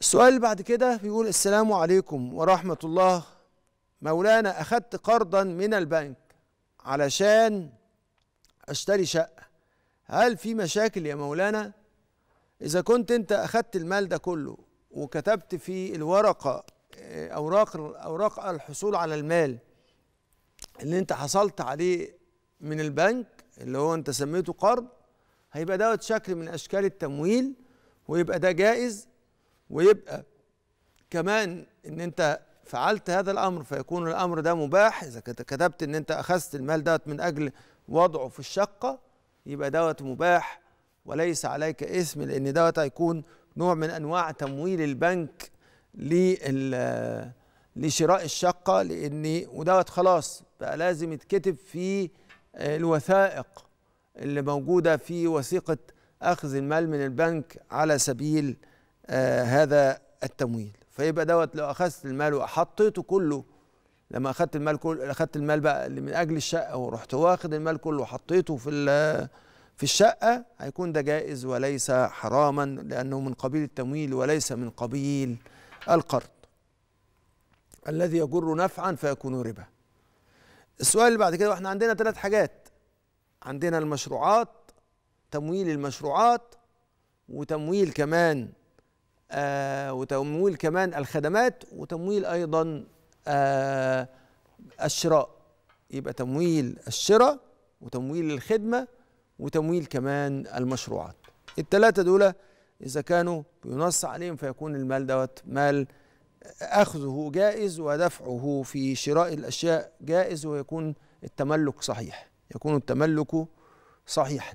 السؤال اللي بعد كده بيقول السلام عليكم ورحمة الله. مولانا أخدت قرضا من البنك علشان أشتري شقة. هل في مشاكل يا مولانا؟ إذا كنت أنت أخدت المال ده كله وكتبت في الورقة آه، أوراق أوراق الحصول على المال اللي أنت حصلت عليه من البنك اللي هو أنت سميته قرض هيبقى دوت شكل من أشكال التمويل ويبقى ده جائز. ويبقى كمان إن أنت فعلت هذا الأمر فيكون الأمر ده مباح. إذا كت- كتبت إن أنت أخذت المال دوت من أجل وضعه في الشقة يبقى دوت مباح. وليس عليك إثم لأن دوت هيكون نوع من أنواع تمويل البنك لشراء الشقة. لأن ودوت خلاص بقى لازم يتكتب في الوثائق اللي موجودة في وثيقة أخذ المال من البنك على سبيل آه هذا التمويل. فيبقى دوت لو أخذت المال وحطيته كله لما أخذت المال كله أخذت المال بقى اللي من أجل الشقة ورحت واخد المال كله وحطيته في في الشقة هيكون ده جائز وليس حراما لأنه من قبيل التمويل وليس من قبيل القرض. الذي يجر نفعا فيكون ربا. السؤال اللي بعد كده وإحنا عندنا ثلاث حاجات. عندنا المشروعات تمويل المشروعات وتمويل كمان وتمويل كمان الخدمات وتمويل أيضا آه الشراء. يبقى تمويل الشراء وتمويل الخدمة وتمويل كمان المشروعات. الثلاثه دول إذا كانوا بينص عليهم فيكون المال دوت مال أخذه جائز ودفعه في شراء الأشياء جائز ويكون التملك صحيح. يكون التملك صحيحا.